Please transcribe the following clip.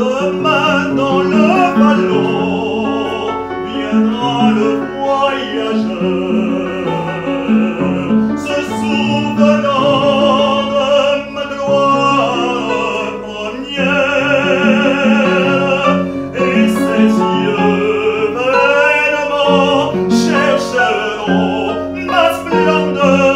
Demain dans le ballon viendra le voyageur, se souvenant de ma gloire première et ses yeux vainement chercheront ma splendeur.